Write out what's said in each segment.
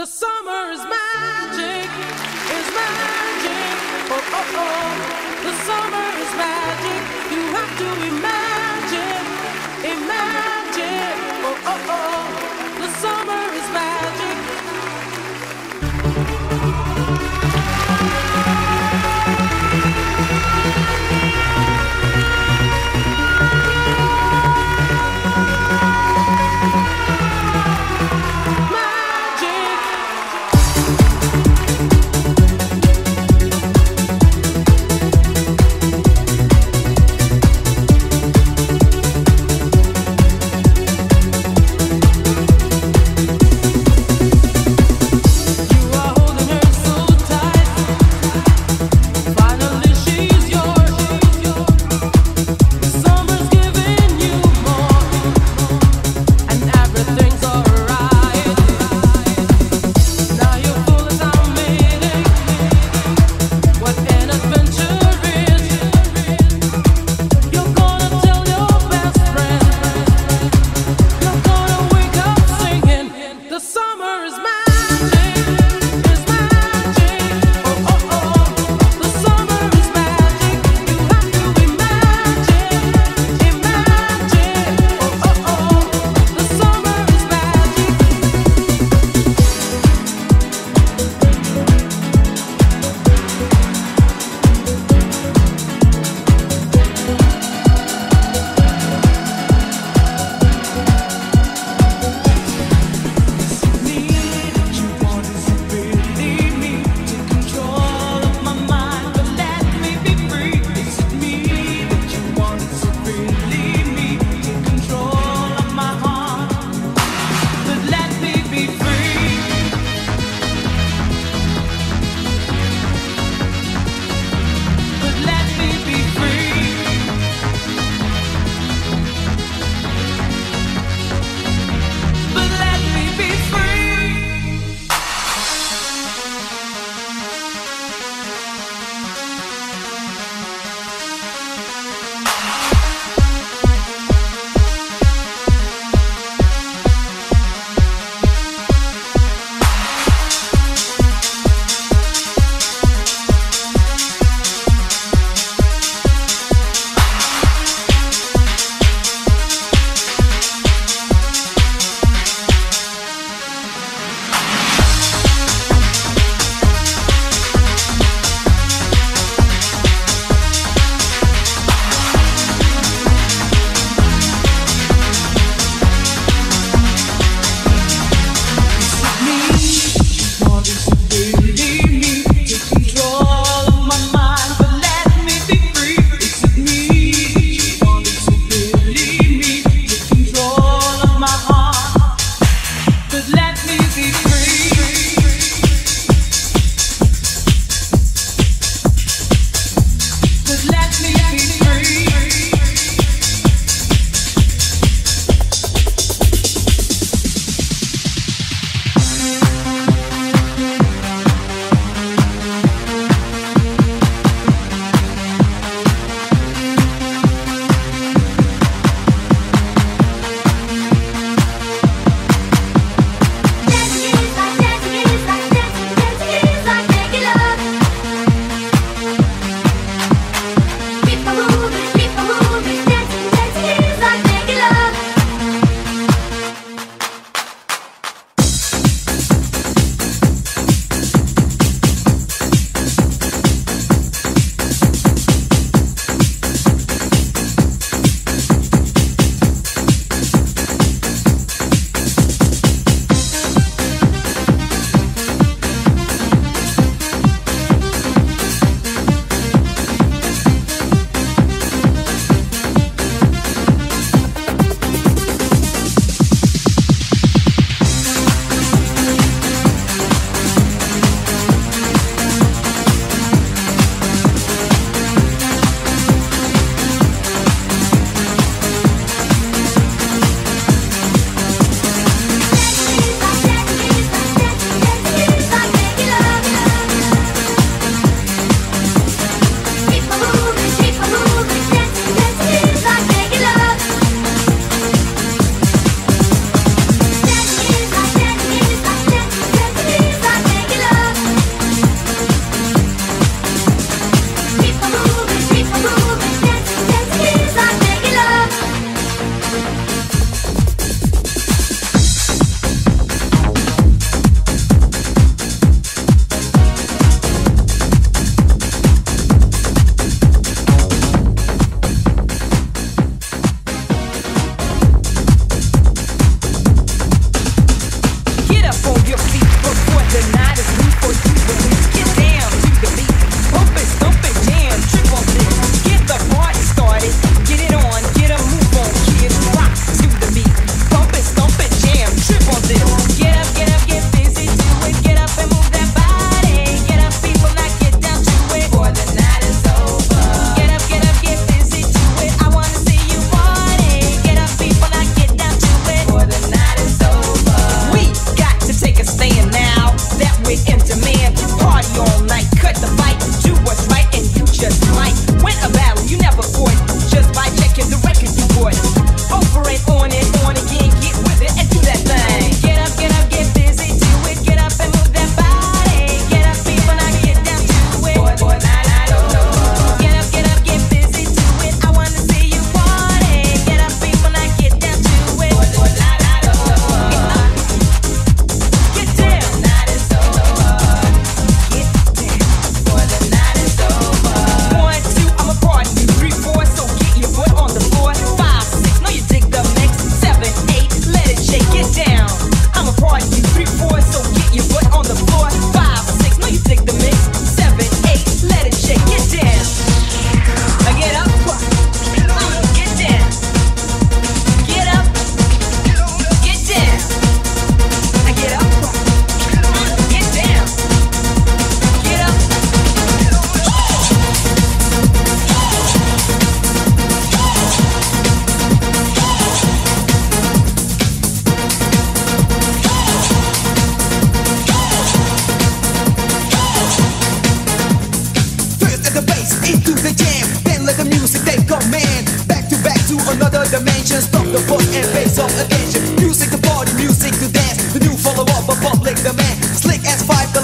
The summer is magic,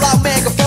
loud megaphone.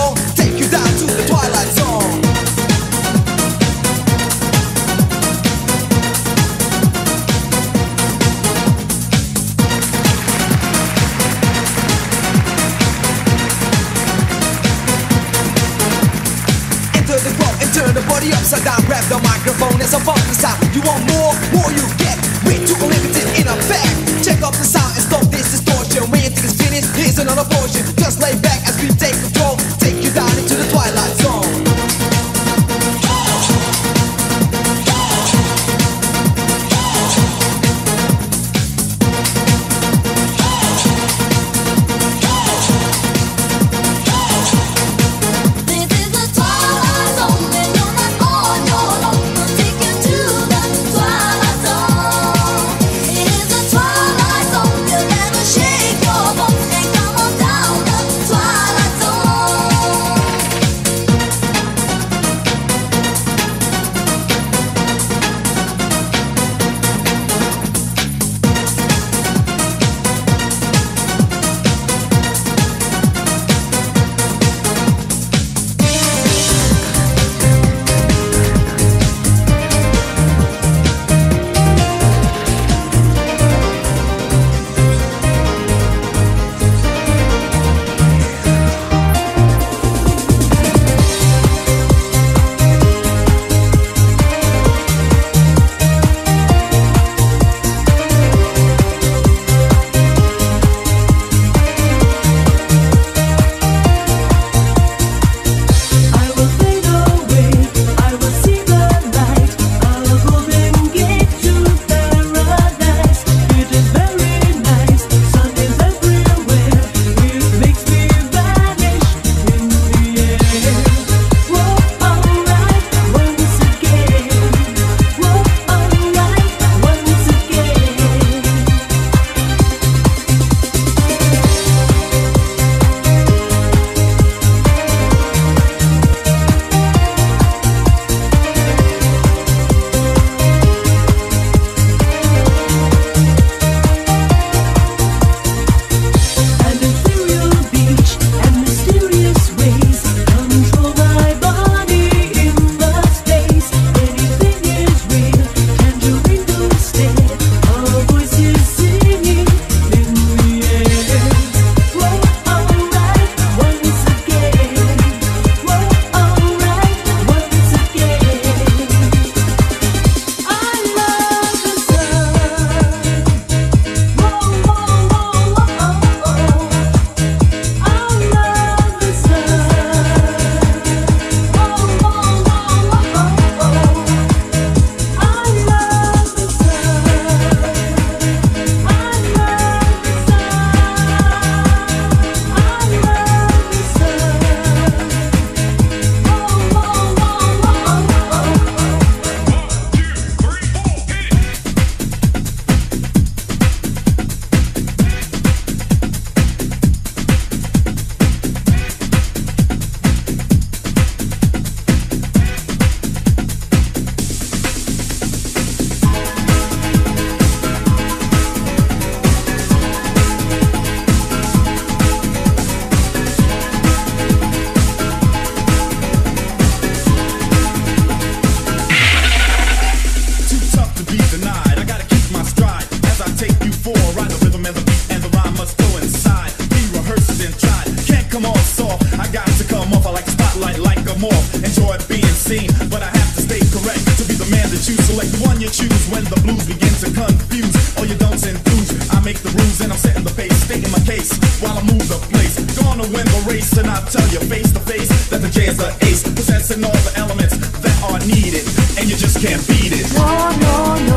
spotlight like a morph. Enjoy being seen, but I have to stay correct to be the man that you select. One you choose when the blues begin to confuse all you don'ts and do's. I make the rules and I'm setting the pace, stating my case while I move the place. Gonna win the race and I tell you face to face that the J is the ace, possessing all the elements that are needed, and you just can't beat it. No, no, no.